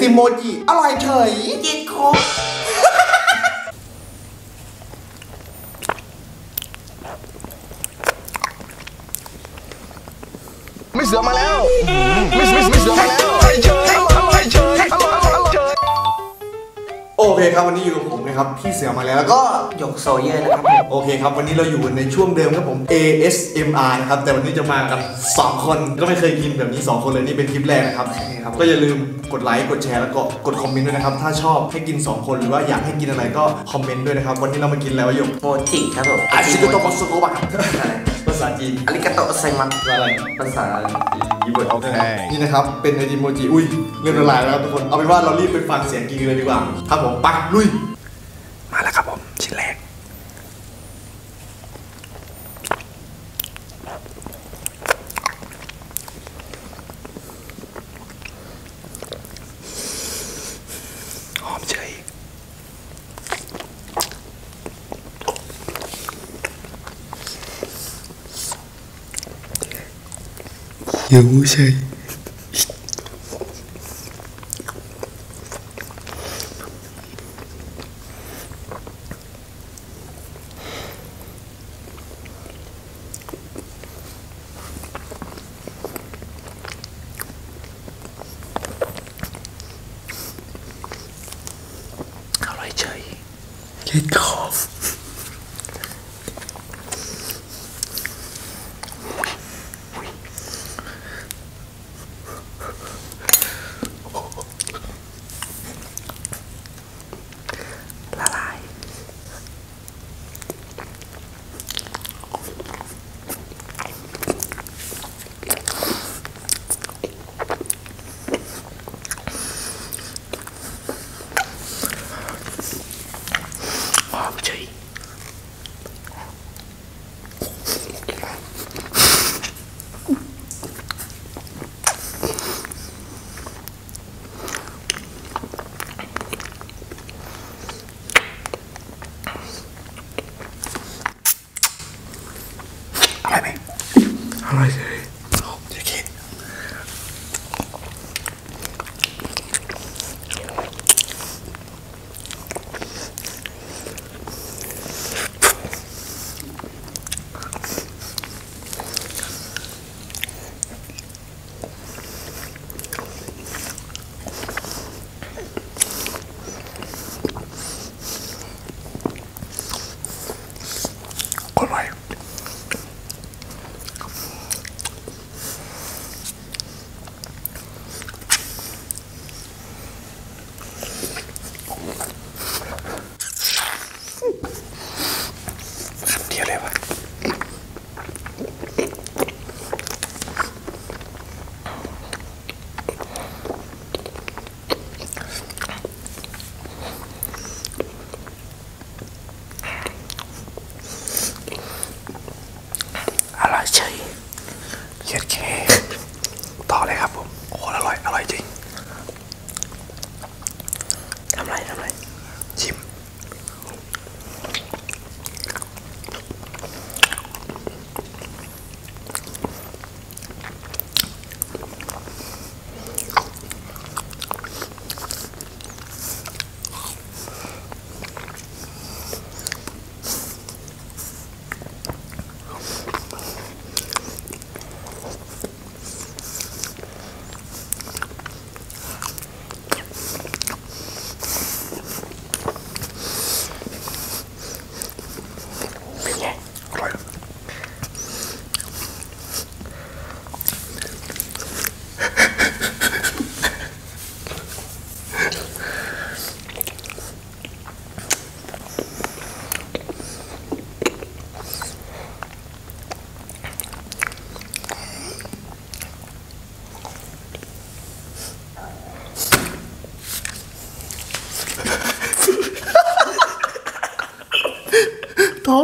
ติมโมจิ อร่อยเฉยจิตโคกไม่เสือมาแล้วไม่ไม่ไม่เสือมาแล้วอร่อยเฉยอร่อยเฉยอร่อยอร่อยเฉยโอเคครับวันนี้อยู่กับผม นะครับพี่เสือมาแล้วแล้วก็หยกโซเยอร์นะครับผมโอเคครับ วันนี้เราอยู่ในช่วงเดิมครับผม ASMR นะครับแต่วันนี้จะมากัน2คนก็ไม่เคยกินแบบนี้ 2 คนเลยนี่เป็นคลิปแรกนะครับครับก็อย่าลืมกดไลค์กดแชร์แล้วก็กดคอมเมนต์ด้วยนะครับถ้าชอบให้กิน 2 คนหรือว่าอยากให้กินอะไรก็คอมเมนต์ด้วยนะครับวันนี้เรามากินแล้วหยกโมจิครับผมอาชิโกโตะมัสโกะบะภาษาจีนอาริกาโตะไซมัสอะไรภาษาญี่ปุ่นโอเคนี่นะครับเป็นไอติมโมจิอุ้ยเริ่มละลายแล้วครับทุกคนเอาเป็นว่าเรารีบไปฟังเสียงกินกันเลยดีกว่าครับผมไปลุย 5歳辛いちゃい結構 ท้อ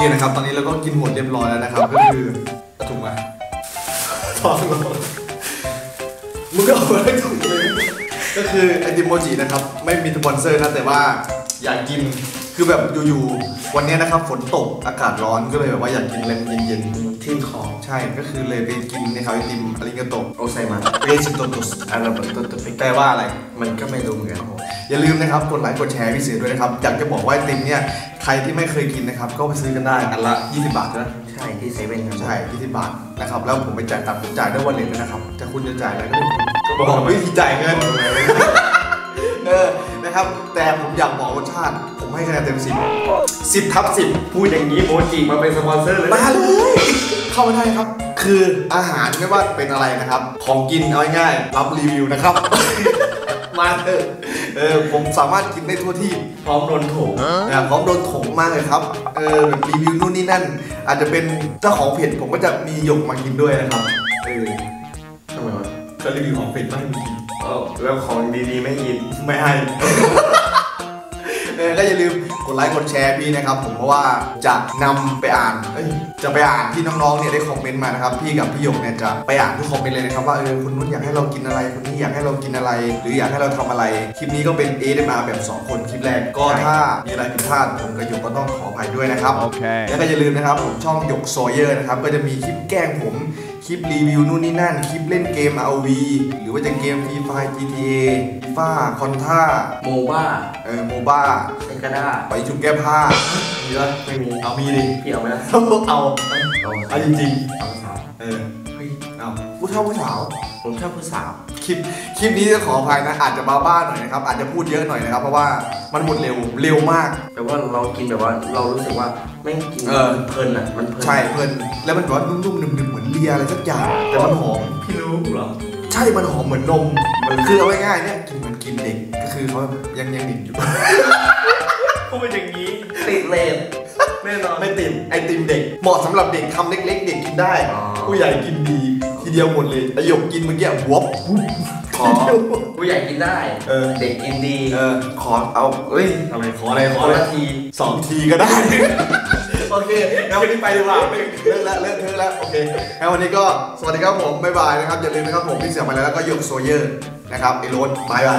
เคนะครับ ตอนนี้เราก็กินหมดเรียบร้อยแล้วนะครับ ก็คือถูกไหมทองลงมึงก็เอาไว้ถูกเลยก็คือไอติมโมจินะครับ ไม่มีสปอนเซอร์นะแต่ว่าอยากกิน คือแบบอยู่ๆวันนี้นะครับฝนตกอากาศร้อนก็เลยแบบว่าอยากกินอะไรเย็นทีมของๆใช่ก็คือเลยไปกินในเขาไอติมอาริกาโตะโอไซมัสเรซิโตตุสอาราบัตโตโตเปกแปลว่าอะไรมันก็ไม่รู้เหมือนกันอย่าลืมนะครับกดไลค์กดแชร์พี่เสือด้วยนะครับอยากจะบอกว่าไอติมเนี่ยใครที่ไม่เคยกินนะครับก็ไปซื้อกันได้อันละ20 บาทใช่ไหมใช่ที่เซเว่นครับใช่20บาทนะครับแล้วผมไปจ่ายตังค์ผมจ่ายด้วยวันเลนด้วยนะครับแต่คุณจะจ่ายอะไรก็ได้ก็บอกวิธีจ่ายเงินเออนะครับแต่ผมอยากบอกรสชาติ ผมให้คะแนนเต็มสิบสิบทับสิบพูดอย่างนี้โมจิมาเป็นสปอนเซอร์เลยมาเลย เข้ามาได้ครับ คืออาหารไม่ว่าเป็นอะไรนะครับ ของกินเอาง่ายๆรับรีวิวนะครับ มาเถอะเออผมสามารถกินได้ทั่วที่พร้อมโดนโถงนะพร้อมโดนถงมากเลยครับเออแบบรีวิวนู่นนี่นั่น อาจจะเป็นเจ้าของเพจผมก็จะมีหยกมากินด้วยนะครับเออทำไมวะก็รีวิวของเพจไม่ให้มีกินเอ้าแล้วของดีๆไม่ยินไม่ให้ เออก็อย่าลืมกดไลค์กดแชร์พี่นะครับ ผมเพราะว่าจะนำไปอ่านเอ้ยจะไปอ่านที่น้องๆเนี่ยได้คอมเมนต์มานะครับพี่กับพี่หยกเนี่ยจะไปอ่านทุกคอมเมนต์เลยนะครับว่าเออคนนู้นอยากให้เรากินอะไรคนนี้อยากให้เรากินอะไร หรืออยากให้เราทำอะไรคลิปนี้ก็เป็น a อ m r แบบ2คนคลิปแรกก็ถ้ามีอะไรผิดพลาดผมกับหยกก็ต้องขออภัยด้วยนะครับ โอเค แล้วก็อย่าลืมนะครับผมช่องหยกโซเยอร์นะครับก็จะมีคลิปแกล้งผม คลิปรีวิวนู่นนี่นั่น คลิปเล่นเกม RV หรือว่าจะเกม Free Fire GTA FIFA คอนท่าโมบ้าเออโมบ้าเซกาด้าไปชุบแก้ผ้ามีปะไม่มีเอามีดิพี่เอาไหมล่ะเอาเอาเอาจริงเอาสาวๆเออเอาผู้เฒ่าผู้สาวผมชอบผู้สาวคลิปคลิปนี้จะขออภัยนะอาจจะบ้าบ้าๆหน่อยนะครับอาจจะพูดเยอะหน่อยนะครับเพราะว่ามันหมดเร็วเร็วมาก แต่ว่าเรากินแบบว่าเรารู้สึกว่า แม่งกินเออเพลินอะมันเพลินใช่เพื่อนแล้วมันแบบว่านุ่มๆหนึบๆเหมือนเลียอะไรสักอย่างแต่มันหอม พี่รู้เหรอใช่มันหอมเหมือนนม มันคือเอาง่ายๆเนี่ยกินเหมือนกินเด็กก็คือเขายังยังเด็กอยู่ พูดอย่างนี้ติดเลนแน่นอนไม่ติมไอติมเด็กเหมาะสำหรับเด็กคำเล็ก ๆ เด็กกินได้ อ๋อ ผู้ใหญ่กินดี ทีเดียวหมดเลยไอหยกกินเมื่อกี้วบขอผู้ใหญ่กินได้ เออ เด็กกินดี เออ ขอเอาเอ้ยอะไรขออะไรขขอออะไรละทีสองทีก็ได้ โอเคงั้นวันนี้ไปดีกว่าไม่เลิกแล้วเลิกเทอะแล้วโอเคงั้นวันนี้ก็สวัสดีครับผมบ๊ายบายนะครับอย่าลืมนะครับผมพี่เสือมาแล้วแล้วก็หยกโซเยอร์นะครับไอโรสบายบาย